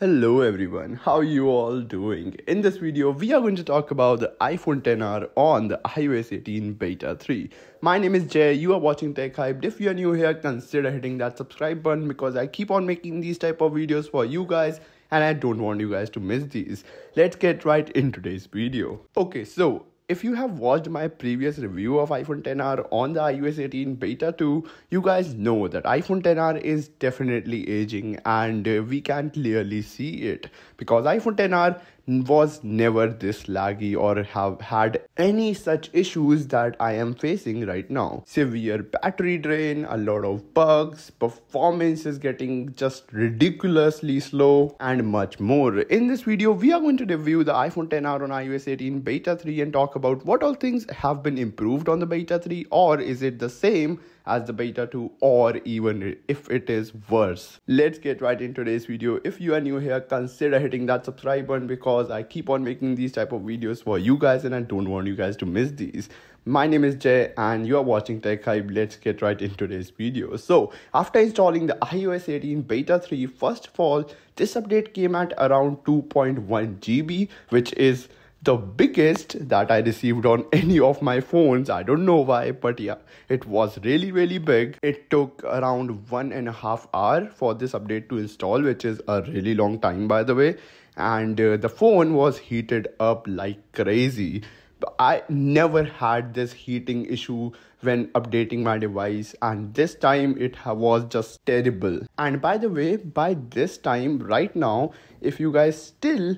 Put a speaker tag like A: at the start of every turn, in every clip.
A: Hello everyone, how are you all doing? In this video, we are going to talk about the iPhone XR on the iOS 18 Beta 3. My name is Jai, you are watching Tech Hyped. If you are new here, consider hitting that subscribe button because I keep on making these type of videos for you guys and I don't want you guys to miss these. Let's get right in today's video. Okay, so if you have watched my previous review of iPhone XR on the iOS 18 beta 2, you guys know that iPhone XR is definitely aging and we can clearly see it. Because iPhone XR was never this laggy or have had any such issues that I am facing right now. Severe battery drain, a lot of bugs, performance is getting just ridiculously slow and much more. In this video, we are going to review the iPhone XR on iOS 18 beta 3 and talk about what all things have been improved on the beta 3 or is it the same as the beta 2 or even if it is worse. Let's get right into today's video. If you are new here, consider hitting that subscribe button because I keep on making these type of videos for you guys and I don't want you guys to miss these. My name is Jai and you are watching Tech Hyped. Let's get right into today's video. So after installing the iOS 18 beta 3, first of all, this update came at around 2.1 GB, which is the biggest that I received on any of my phones. I don't know why, but yeah, it was really, really big. It took around one and a half hour for this update to install, which is a really long time, by the way. And uh, the phone was heated up like crazy. I never had this heating issue when updating my device and this time it was just terrible and by the way by this time right now if you guys still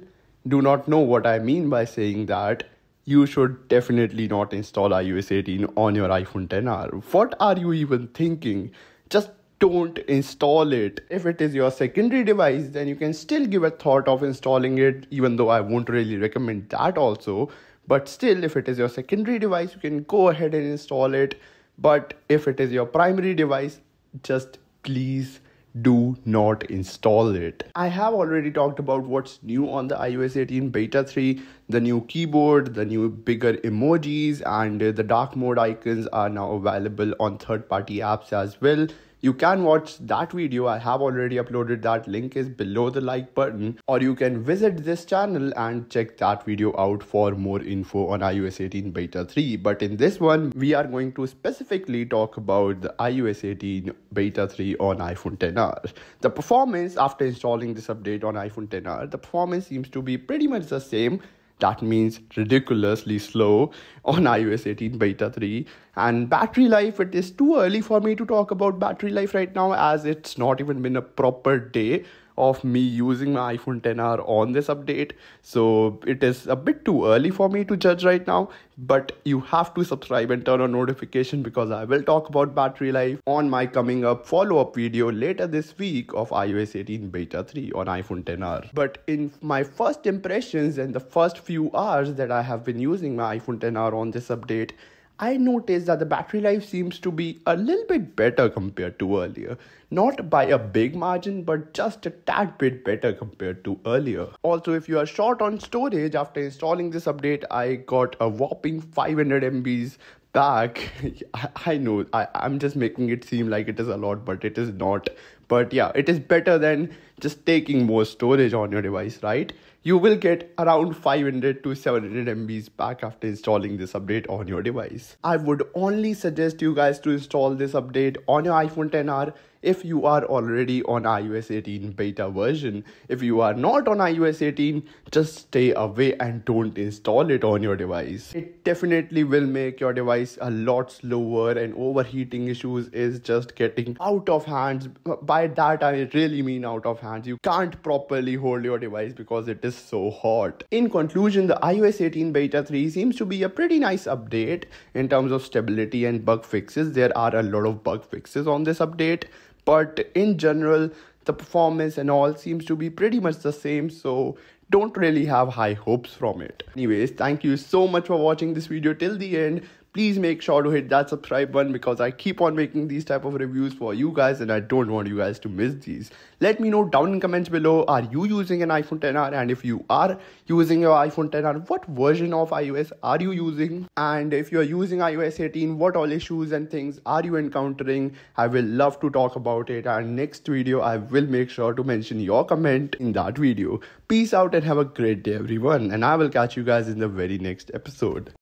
A: do not know what I mean by saying that, you should definitely not install iOS 18 on your iPhone XR. What are you even thinking? Just don't install it. If it is your secondary device, then you can still give a thought of installing it, even though I won't really recommend that also. But still, if it is your secondary device, you can go ahead and install it. But if it is your primary device, just please do not install it. I have already talked about what's new on the iOS 18 beta 3. The new keyboard, the new bigger emojis, and the dark mode icons are now available on third party apps as well you can watch that video. I have already uploaded that. Link is below the like button. Or you can visit this channel and check that video out for more info on ios 18 beta 3 but in this one we are going to specifically talk about the ios 18 beta 3 on iphone XR. the performance after installing this update on iphone XR, the performance seems to be pretty much the same that means ridiculously slow on iOS 18 beta 3 and battery life it is too early for me to talk about battery life right now as it's not even been a proper day of me using my iPhone XR on this update. So it is a bit too early for me to judge right now, but you have to subscribe and turn on notification because I will talk about battery life on my coming up follow-up video later this week of iOS 18 beta 3 on iPhone XR. But in my first impressions and the first few hours that I have been using my iPhone XR on this update, I noticed that the battery life seems to be a little bit better compared to earlier. Not by a big margin, but just a tad bit better compared to earlier. Also, if you are short on storage after installing this update, I got a whopping 500 MBs back. I, know, I, I'm just making it seem like it is a lot, but it is not. But yeah, it is better than just taking more storage on your device, right? You will get around 500 to 700 MBs back after installing this update on your device. I would only suggest you guys to install this update on your iPhone XR if you are already on iOS 18 beta version. If you are not on iOS 18, just stay away and don't install it on your device. It definitely will make your device a lot slower and overheating issues is just getting out of hands. By that I really mean out of hands. You can't properly hold your device because it is so hot. In conclusion, the iOS 18 beta 3 seems to be a pretty nice update in terms of stability and bug fixes. There are a lot of bug fixes on this update but in general the performance and all seems to be pretty much the same so don't really have high hopes from it. Anyways thank you so much for watching this video till the end please make sure to hit that subscribe button because I keep on making these type of reviews for you guys and I don't want you guys to miss these. Let me know down in comments below are you using an iPhone XR and if you are using your iPhone XR what version of iOS are you using and if you are using iOS 18 what all issues and things are you encountering I will love to talk about it and next video I will make sure to mention your comment in that video. Peace out and have a great day everyone and I will catch you guys in the very next episode.